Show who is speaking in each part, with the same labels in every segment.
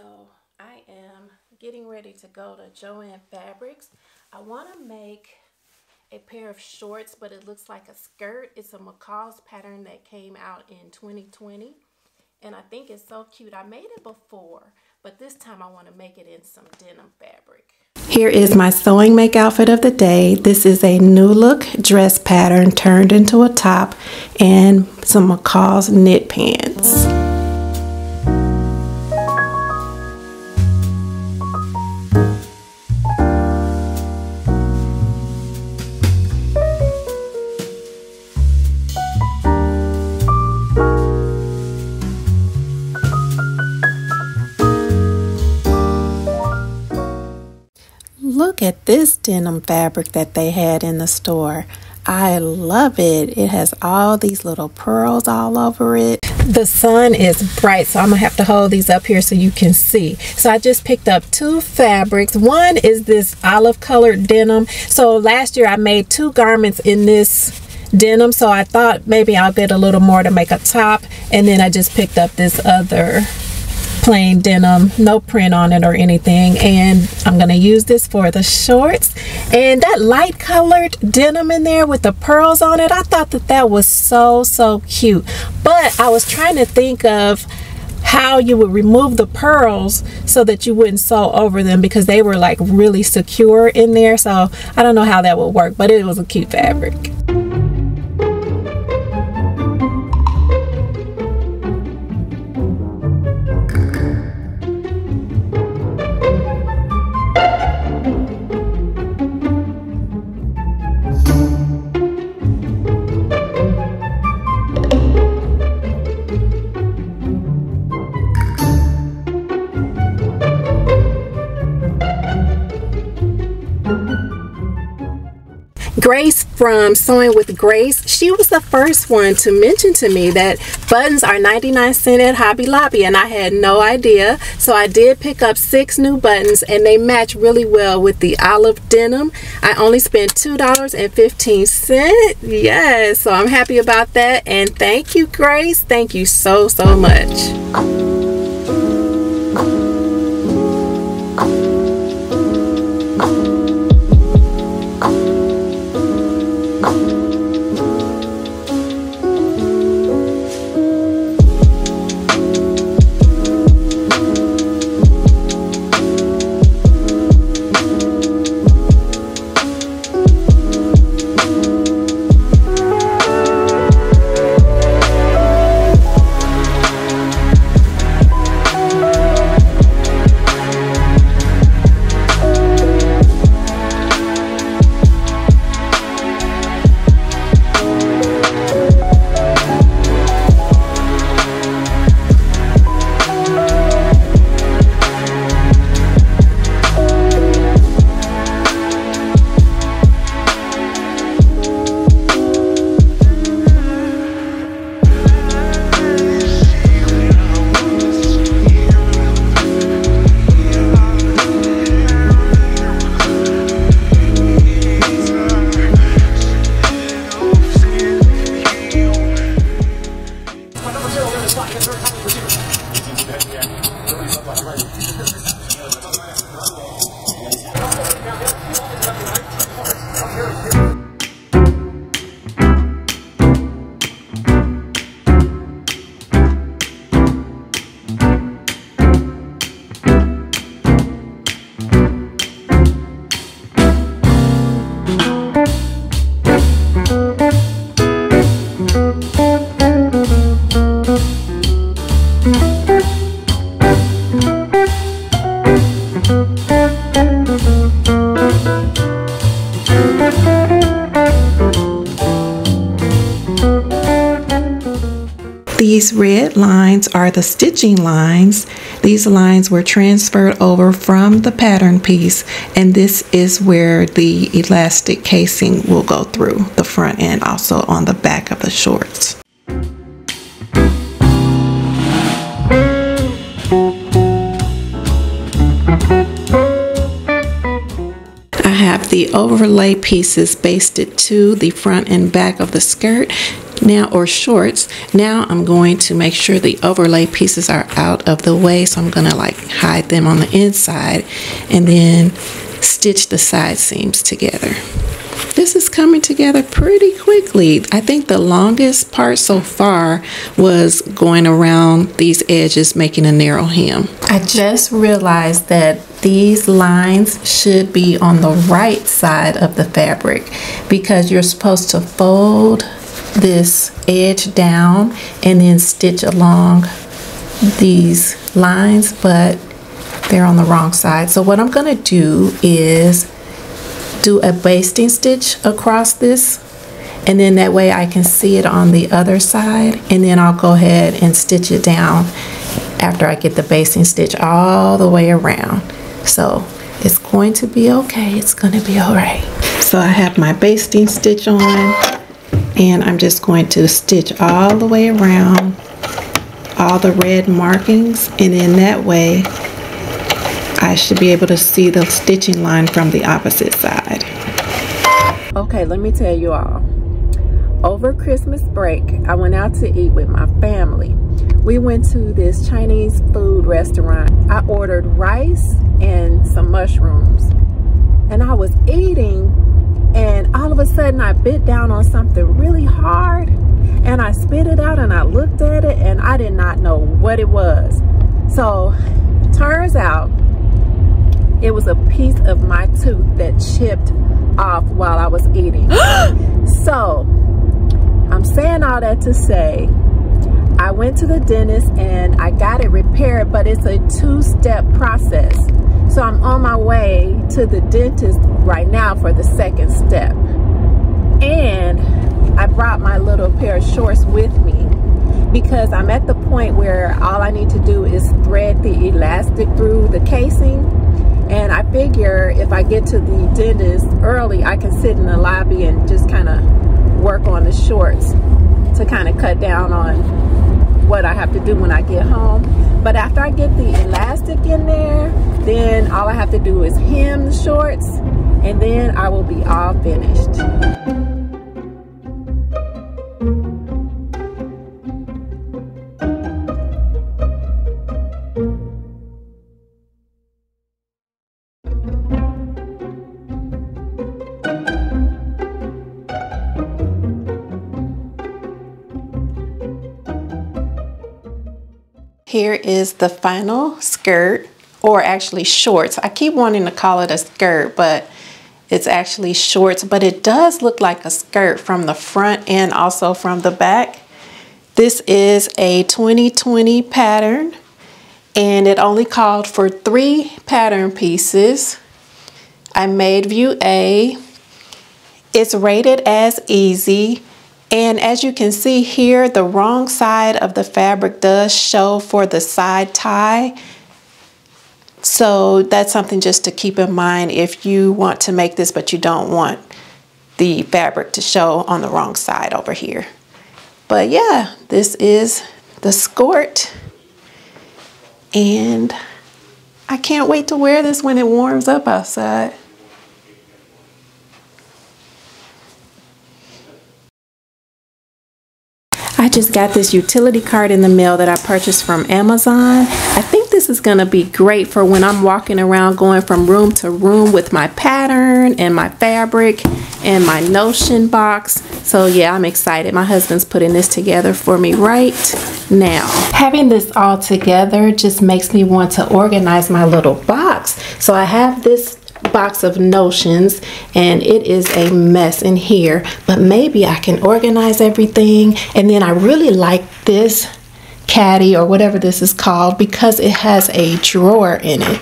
Speaker 1: so I am getting ready to go to Joann Fabrics. I want to make a pair of shorts, but it looks like a skirt. It's a McCall's pattern that came out in 2020. And I think it's so cute. I made it before, but this time I want to make it in some denim fabric. Here is my sewing make outfit of the day. This is a new look dress pattern turned into a top and some McCall's knit pants. Look at this denim fabric that they had in the store. I love it. It has all these little pearls all over it. The sun is bright, so I'm gonna have to hold these up here so you can see. So I just picked up two fabrics. One is this olive colored denim. So last year I made two garments in this denim, so I thought maybe I'll get a little more to make a top. And then I just picked up this other plain denim no print on it or anything. And I'm gonna use this for the shorts. And that light colored denim in there with the pearls on it I thought that that was so so cute. But I was trying to think of how you would remove the pearls so that you wouldn't sew over them because they were like really secure in there. So I don't know how that would work but it was a cute fabric Grace from Sewing with Grace, she was the first one to mention to me that buttons are 99 cent at Hobby Lobby and I had no idea. So I did pick up six new buttons and they match really well with the olive denim. I only spent $2.15. Yes, so I'm happy about that and thank you Grace. Thank you so, so much. left, right, left, right, coming, receiver. These red lines are the stitching lines. These lines were transferred over from the pattern piece and this is where the elastic casing will go through the front and also on the back of the shorts. I have the overlay pieces basted to the front and back of the skirt now or shorts now I'm going to make sure the overlay pieces are out of the way. So I'm gonna like hide them on the inside and then stitch the side seams together. This is coming together pretty quickly. I think the longest part so far was going around these edges making a narrow hem. I just realized that these lines should be on the right side of the fabric because you're supposed to fold this edge down and then stitch along these lines but they're on the wrong side. So what I'm gonna do is do a basting stitch across this and then that way I can see it on the other side and then I'll go ahead and stitch it down after I get the basting stitch all the way around. So it's going to be okay. It's going to be all right. So I have my basting stitch on and I'm just going to stitch all the way around all the red markings and in that way I should be able to see the stitching line from the opposite side. Okay, let me tell you all. Over Christmas break, I went out to eat with my family. We went to this Chinese food restaurant. I ordered rice and some mushrooms. And I was eating and all of a sudden I bit down on something really hard and I spit it out and I looked at it and I did not know what it was. So turns out it was a piece of my tooth that chipped off while I was eating. so I'm saying all that to say I went to the dentist and I got it repaired, but it's a two-step process. So I'm on my way to the dentist right now for the second step. And I brought my little pair of shorts with me because I'm at the point where all I need to do is thread the elastic through the casing. And I figure if I get to the dentist early, I can sit in the lobby and just kind of work on the shorts to kind of cut down on what I have to do when I get home. But after I get the elastic in there, then all I have to do is hem the shorts and then I will be all finished. Here is the final skirt, or actually shorts. I keep wanting to call it a skirt, but it's actually shorts, but it does look like a skirt from the front and also from the back. This is a 2020 pattern and it only called for three pattern pieces. I made view A. It's rated as easy and as you can see here, the wrong side of the fabric does show for the side tie. So that's something just to keep in mind if you want to make this, but you don't want the fabric to show on the wrong side over here. But yeah, this is the skirt. And I can't wait to wear this when it warms up outside. I just got this utility cart in the mail that I purchased from Amazon. I think this is going to be great for when I'm walking around going from room to room with my pattern and my fabric and my notion box. So yeah, I'm excited. My husband's putting this together for me right now. Having this all together just makes me want to organize my little box. So I have this box of notions and it is a mess in here. But maybe I can organize everything. And then I really like this caddy or whatever this is called because it has a drawer in it.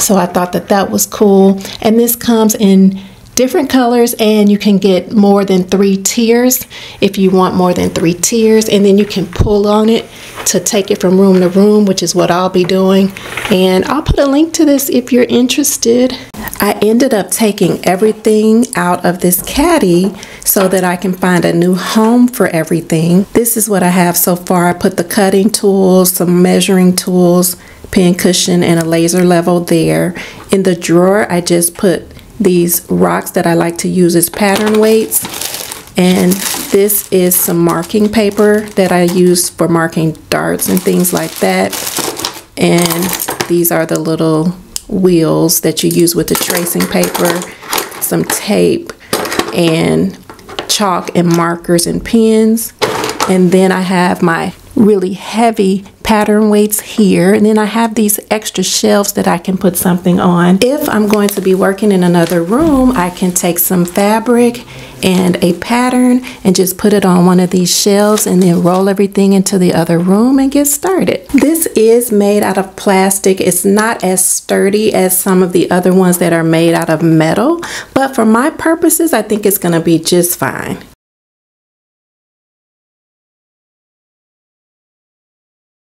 Speaker 1: So I thought that that was cool. And this comes in different colors and you can get more than three tiers if you want more than three tiers. And then you can pull on it to take it from room to room which is what I'll be doing. And I'll put a link to this if you're interested I ended up taking everything out of this caddy so that I can find a new home for everything. This is what I have so far. I put the cutting tools some measuring tools pin cushion and a laser level there. In the drawer I just put these rocks that I like to use as pattern weights. And this is some marking paper that I use for marking darts and things like that. And these are the little wheels that you use with the tracing paper, some tape, and chalk and markers and pens. And then I have my really heavy pattern weights here and then I have these extra shelves that I can put something on. If I'm going to be working in another room I can take some fabric and a pattern and just put it on one of these shelves and then roll everything into the other room and get started. This is made out of plastic. It's not as sturdy as some of the other ones that are made out of metal but for my purposes I think it's going to be just fine.